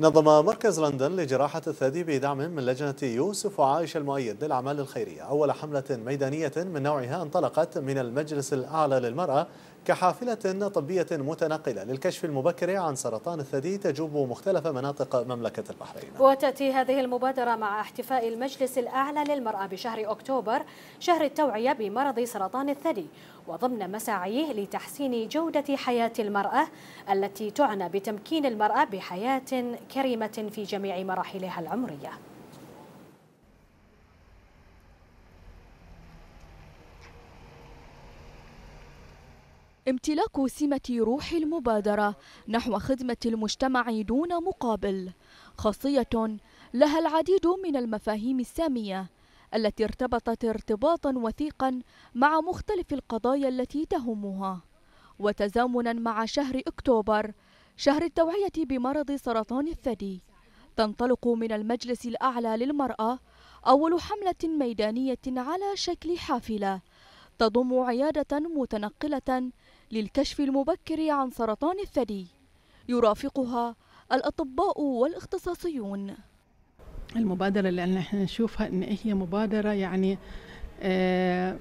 نظم مركز لندن لجراحة الثدي بدعم من لجنة يوسف وعائشة المؤيد للأعمال الخيرية. أول حملة ميدانية من نوعها انطلقت من المجلس الأعلى للمرأة كحافلة طبية متنقلة للكشف المبكر عن سرطان الثدي تجوب مختلف مناطق مملكة البحرين. وتأتي هذه المبادرة مع احتفاء المجلس الأعلى للمرأة بشهر أكتوبر شهر التوعية بمرض سرطان الثدي وضمن مساعيه لتحسين جودة حياة المرأة التي تعنى بتمكين المرأة بحياة كريمة في جميع مراحلها العمرية. امتلاك سمة روح المبادرة نحو خدمة المجتمع دون مقابل. خاصية لها العديد من المفاهيم السامية التي ارتبطت ارتباطا وثيقا مع مختلف القضايا التي تهمها. وتزامنا مع شهر أكتوبر شهر التوعية بمرض سرطان الثدي. تنطلق من المجلس الأعلى للمرأة أول حملة ميدانية على شكل حافلة تضم عيادة متنقلة للكشف المبكر عن سرطان الثدي يرافقها الأطباء والاختصاصيون. المبادرة اللي إحنا نشوفها إن هي مبادرة يعني آه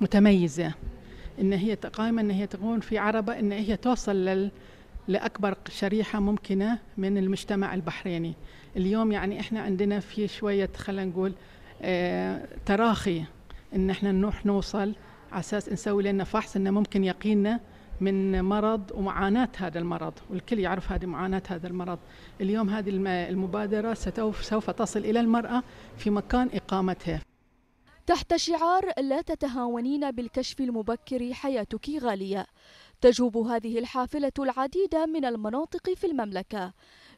متميزة. إن هي قائمة إن هي تكون في عربة إن هي توصل لل لأكبر شريحة ممكنة من المجتمع البحريني. اليوم يعني إحنا عندنا في شوية خلينا نقول آه تراخي إن إحنا نروح نوصل على أساس نسوي لنا فحص إنه ممكن يقينا من مرض ومعاناة هذا المرض والكل يعرف هذه معاناة هذا المرض. اليوم هذه المبادرة سوف تصل إلى المرأة في مكان إقامتها. تحت شعار لا تتهاونين بالكشف المبكر حياتك غالية. تجوب هذه الحافلة العديد من المناطق في المملكة.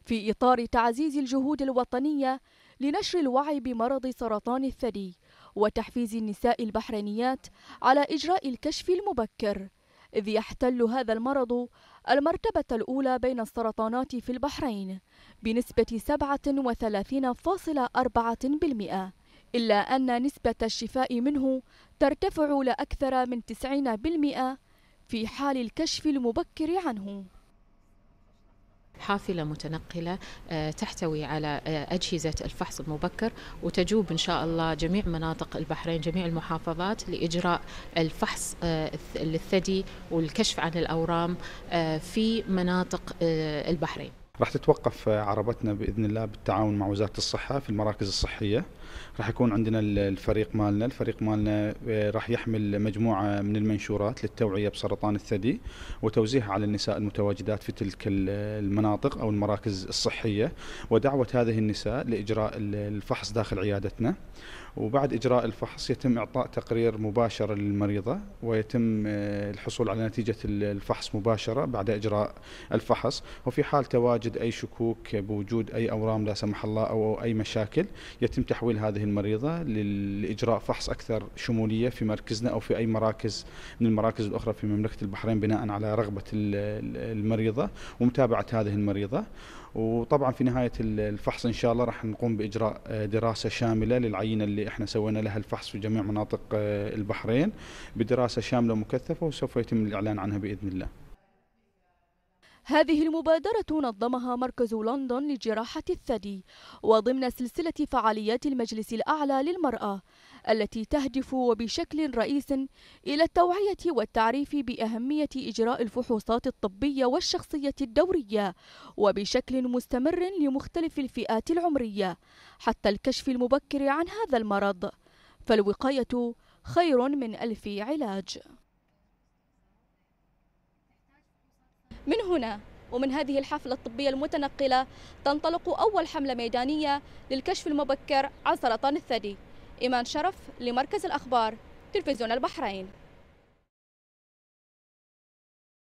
في إطار تعزيز الجهود الوطنية لنشر الوعي بمرض سرطان الثدي. وتحفيز النساء البحرينيات على إجراء الكشف المبكر إذ يحتل هذا المرض المرتبة الأولى بين السرطانات في البحرين بنسبة 37.4% إلا أن نسبة الشفاء منه ترتفع لأكثر من 90% في حال الكشف المبكر عنه. حافلة متنقلة تحتوي على أجهزة الفحص المبكر وتجوب إن شاء الله جميع مناطق البحرين جميع المحافظات لإجراء الفحص للثدي والكشف عن الأورام في مناطق البحرين. راح تتوقف عربتنا بإذن الله بالتعاون مع وزارة الصحة في المراكز الصحية. راح يكون عندنا الفريق مالنا الفريق مالنا راح يحمل مجموعة من المنشورات للتوعية بسرطان الثدي وتوزيعها على النساء المتواجدات في تلك المناطق أو المراكز الصحية. ودعوة هذه النساء لإجراء الفحص داخل عيادتنا. وبعد إجراء الفحص يتم إعطاء تقرير مباشر للمريضة ويتم الحصول على نتيجة الفحص مباشرة بعد إجراء الفحص. وفي حال تواجد أي شكوك بوجود أي أورام لا سمح الله أو أي مشاكل يتم تحويل هذه المريضة لإجراء فحص أكثر شمولية في مركزنا أو في أي مراكز من المراكز الأخرى في مملكة البحرين بناء على رغبة المريضة ومتابعة هذه المريضة. وطبعا في نهاية الفحص إن شاء الله راح نقوم بإجراء دراسة شاملة للعينة اللي إحنا سوينا لها الفحص في جميع مناطق البحرين بدراسة شاملة مكثفه وسوف يتم الإعلان عنها بإذن الله. هذه المبادرة نظمها مركز لندن لجراحة الثدي وضمن سلسلة فعاليات المجلس الأعلى للمرأة التي تهدف وبشكل رئيس إلى التوعية والتعريف بأهمية إجراء الفحوصات الطبية والشخصية الدورية وبشكل مستمر لمختلف الفئات العمرية حتى الكشف المبكر عن هذا المرض فالوقاية خير من ألف علاج. من هنا ومن هذه الحفلة الطبية المتنقلة تنطلق أول حملة ميدانية للكشف المبكر عن سرطان الثدي. إيمان شرف لمركز الأخبار تلفزيون البحرين.